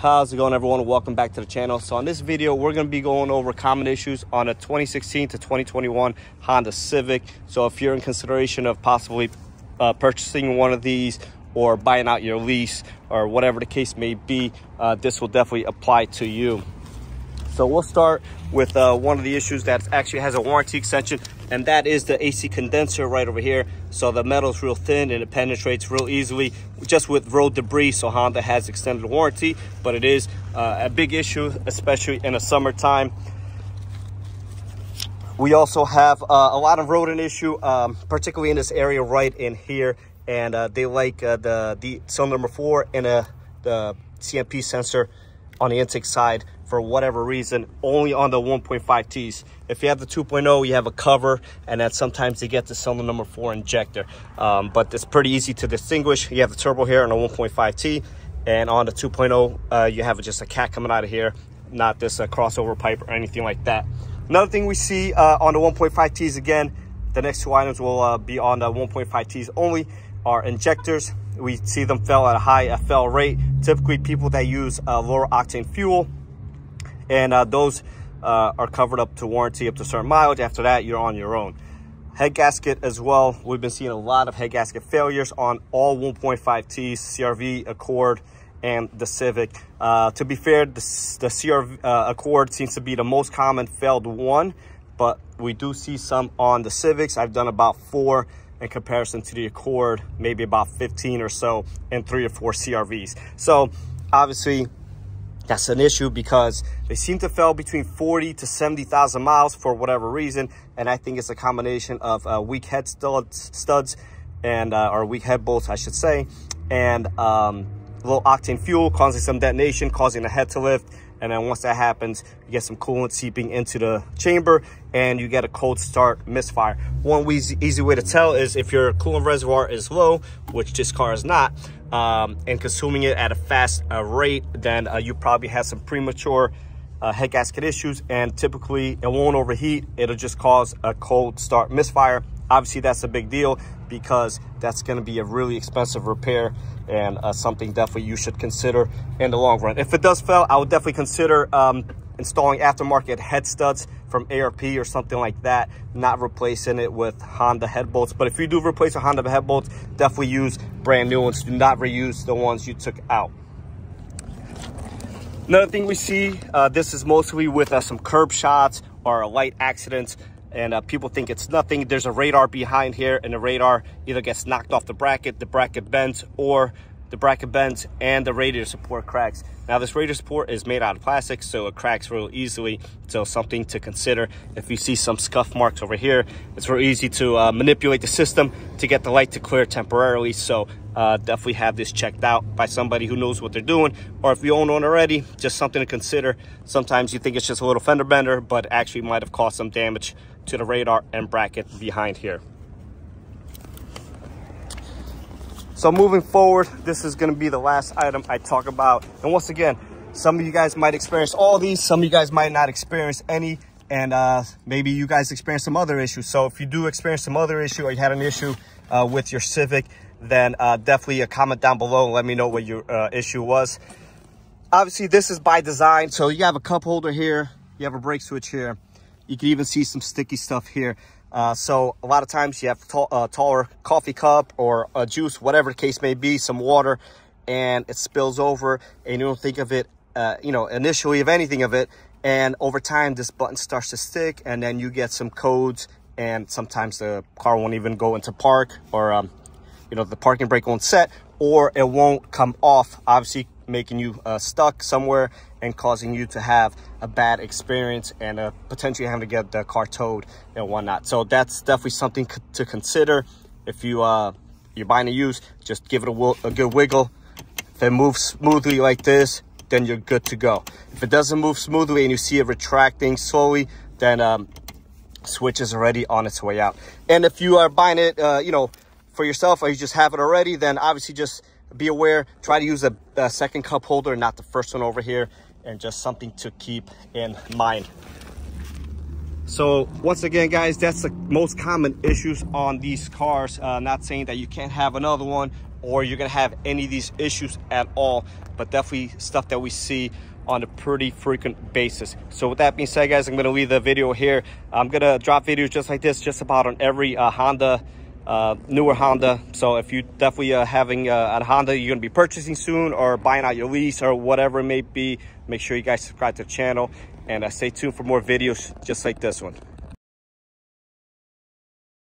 How's it going everyone? Welcome back to the channel. So on this video, we're going to be going over common issues on a 2016 to 2021 Honda Civic. So if you're in consideration of possibly uh, purchasing one of these or buying out your lease or whatever the case may be, uh, this will definitely apply to you. So we'll start with uh, one of the issues that actually has a warranty extension and that is the AC condenser right over here. So the metal's real thin and it penetrates real easily just with road debris. So Honda has extended warranty, but it is uh, a big issue, especially in the summertime. We also have uh, a lot of rodent issue, um, particularly in this area right in here. And uh, they like uh, the, the cylinder number four and uh, the CMP sensor on the intake side for whatever reason, only on the 1.5Ts. If you have the 2.0, you have a cover, and then sometimes you get the cylinder number four injector. Um, but it's pretty easy to distinguish. You have the turbo here on a 1.5T, and on the 2.0, uh, you have just a cat coming out of here, not this uh, crossover pipe or anything like that. Another thing we see uh, on the 1.5Ts, again, the next two items will uh, be on the 1.5Ts only, are injectors. We see them fail at a high FL rate. Typically, people that use uh, lower octane fuel and uh, those uh, are covered up to warranty up to certain mileage. After that, you're on your own. Head gasket as well. We've been seeing a lot of head gasket failures on all 1.5Ts, CRV, Accord, and the Civic. Uh, to be fair, the, the CRV uh, Accord seems to be the most common failed one, but we do see some on the Civics. I've done about four in comparison to the Accord, maybe about 15 or so, and three or four CRVs. So obviously that's an issue because they seem to fail between 40 to 70,000 miles for whatever reason. And I think it's a combination of uh, weak head studs, studs and, uh, or weak head bolts, I should say, and um, low octane fuel causing some detonation, causing the head to lift. And then once that happens, you get some coolant seeping into the chamber and you get a cold start misfire. One easy, easy way to tell is if your coolant reservoir is low, which this car is not, um, and consuming it at a fast uh, rate, then uh, you probably have some premature uh, head gasket issues. And typically it won't overheat. It'll just cause a cold start misfire. Obviously that's a big deal because that's going to be a really expensive repair and uh, something definitely you should consider in the long run. If it does fail, I would definitely consider um, installing aftermarket head studs from ARP or something like that, not replacing it with Honda head bolts. But if you do replace a Honda head bolts, definitely use brand new ones. Do not reuse the ones you took out. Another thing we see, uh, this is mostly with uh, some curb shots or light accidents and uh, people think it's nothing. There's a radar behind here and the radar either gets knocked off the bracket, the bracket bends, or the bracket bends and the radiator support cracks. Now this radiator support is made out of plastic, so it cracks real easily. So something to consider. If you see some scuff marks over here, it's real easy to uh, manipulate the system to get the light to clear temporarily. So uh, definitely have this checked out by somebody who knows what they're doing. Or if you own one already, just something to consider. Sometimes you think it's just a little fender bender, but actually might have caused some damage to the radar and bracket behind here. So moving forward, this is gonna be the last item I talk about. And once again, some of you guys might experience all these, some of you guys might not experience any, and uh, maybe you guys experience some other issues. So if you do experience some other issue or you had an issue uh, with your Civic, then uh, definitely a comment down below and let me know what your uh, issue was. Obviously, this is by design. So you have a cup holder here, you have a brake switch here. You can even see some sticky stuff here. Uh, so a lot of times you have a uh, taller coffee cup or a juice, whatever the case may be, some water, and it spills over and you don't think of it, uh, you know, initially of anything of it. And over time, this button starts to stick and then you get some codes and sometimes the car won't even go into park or, um, you know, the parking brake won't set or it won't come off. Obviously, making you uh, stuck somewhere and causing you to have a bad experience and uh, potentially having to get the car towed and whatnot. So that's definitely something to consider. If you, uh, you're buying a used, just give it a, a good wiggle. If it moves smoothly like this, then you're good to go. If it doesn't move smoothly and you see it retracting slowly, then um, switch is already on its way out. And if you are buying it, uh, you know, for yourself or you just have it already, then obviously just be aware, try to use a, a second cup holder, not the first one over here, and just something to keep in mind. So once again, guys, that's the most common issues on these cars. Uh, not saying that you can't have another one or you're gonna have any of these issues at all, but definitely stuff that we see on a pretty frequent basis. So with that being said, guys, I'm gonna leave the video here. I'm gonna drop videos just like this, just about on every uh, Honda, uh, newer Honda. So if you definitely uh, having uh, a Honda you're gonna be purchasing soon or buying out your lease or whatever it may be, make sure you guys subscribe to the channel and uh, stay tuned for more videos just like this one.